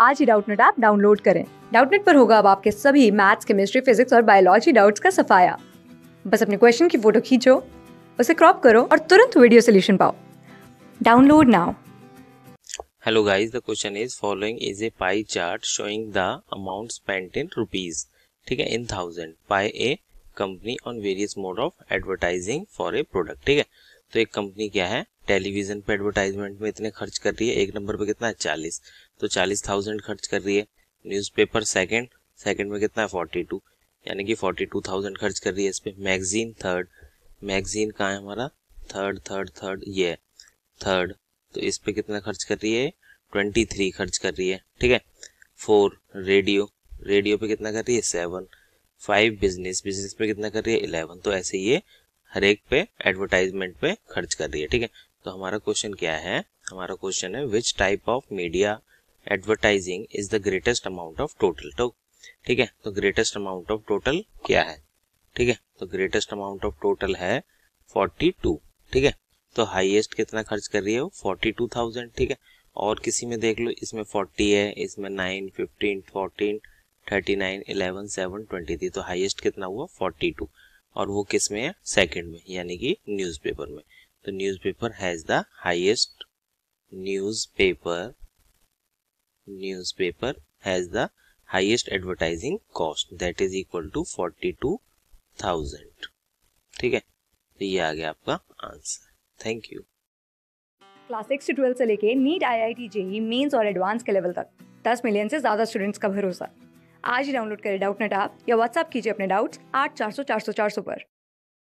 आज ही Doubtnut app download करें डाउटनेट पर होगा अब आपके सभी मैथ्स केमिस्ट्री फिजिक्स और बायोलॉजी डाउट्स का सफाया बस अपने क्वेश्चन की फ़ोटो खींचो उसे क्रॉप करो और तुरंत वीडियो सोल्यूशन पाओ download now Hello guys, the question is following is a pie chart showing the amount spent in rupees. ठीक है in thousand by a company on various mode of advertising for a product. ठीक है तो एक company क्या है? Television पे advertisement में इतने खर्च कर रही है, एक नंबर पे कितना है? चालीस। तो चालीस थाउज़ेंड खर्च कर रही है। न्यूज़पेपर सेकंड सेकंड में कितना है? फोर्टी टू यानी कि फोर्टी टू थाउज़ेंड खर्च कर रही है इस पर मैगजीन थर्ड मैगजीन कहाँ है हमारा? थर्ड थर्ड थर्ड ये थर्ड तो इस पे कितना खर्च कर रही है? ट्वेंटी थ्री खर्च कर रही है। ठीक है? फोर रेडियो रेडियो पे कितना कर रही है? सेवन फाइव बिज़नेस बिज़नेस पे कितना कर रही है? इलेवन तो ऐसे ये हर एक पे एडवर्टाइजमेंट पे खर्च कर रही है, ठीक है? तो हमारा क्वेश्चन क्या है? हमारा क्वेश्चन है which type of media advertising is the greatest amount of total तो ठीक है? तो ग्रेटेस्ट अमाउंट ऑफ़ टोटल क्या है? ठीक है? तो ग्रेटेस्ट अमाउंट ऑफ़ टोटल है फोर्टी टू ठीक है? तो हाईएस्ट कितना खर्च कर रही है वो? फोर्टी टू थाउज़ेंड ठीक है? और किसी में देख लो, इसमें फोर्टी है, इसमें nine fifteen fourteen thirty nine eleven seven twenty थी तो हाईएस्ट कितना हुआ? फोर्टी टू और वो किसमें है? सेकंड में, यानी कि न्यूज़पेपर में. तो newspaper has the highest newspaper newspaper has the highest advertising cost that is equal to forty two thousand ठीक है? तो ये आ गया आपका answer thank you class six से ट्वेल्थ से लेके NEET I I T JEE mains और एडवांस के लेवल तक. दस मिलियन से ज़्यादा स्टूडेंट्स का भरोसा. आज ही डाउनलोड करें डाउट नेट ऐप या व्हाट्सअप कीजिए अपने डाउट्स आठ चार सौ चार सौ चार सौ पर।